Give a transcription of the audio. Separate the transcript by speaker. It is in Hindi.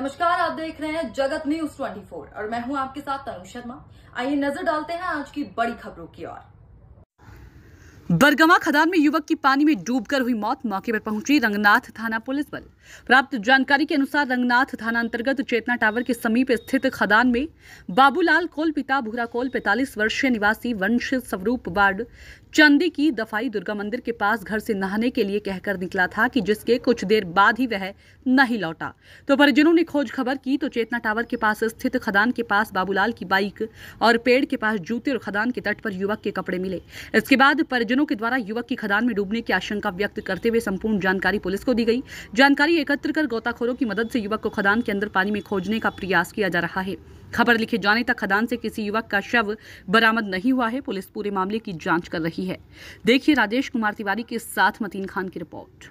Speaker 1: देख रहे हैं जगत न्यूज़ 24 और मैं हूँ आपके साथ तनु शर्मा। आइए नज़र डालते हैं आज की बड़ी खबरों की ओर।
Speaker 2: बरगवा खदान में युवक की पानी में डूबकर हुई मौत, मौके पर पहुँची रंगनाथ थाना पुलिस बल। प्राप्त जानकारी के अनुसार रंगनाथ थाना अंतर्गत चेतना टावर के समीप स्थित खदान में बाबूलाल कोल पिता भूरा कोल पैंतालीस वर्षीय निवासी वंश स्वरूप वार्ड चंदी की दफाई दुर्गा मंदिर के पास घर से नहाने के लिए कहकर निकला था कि जिसके कुछ देर बाद ही वह नहीं लौटा। तो परिजनों ने खोज खबर की तो चेतना टावर के पास स्थित खदान के पास बाबूलाल की बाइक और पेड़ के पास जूते और खदान के तट पर युवक के कपड़े मिले। इसके बाद परिजनों के द्वारा युवक की खदान में डूबने की आशंका व्यक्त करते हुए संपूर्ण जानकारी पुलिस को दी गई। जानकारी एकत्र कर गोताखोरों की मदद से युवक को खदान के अंदर पानी में खोजने का प्रयास किया जा रहा है। खबर लिखे जाने तक खदान से किसी युवक का शव बरामद नहीं हुआ है। पुलिस पूरे मामले की जाँच कर रही है। देखिए राजेश कुमार तिवारी के साथ मतीन खान की रिपोर्ट।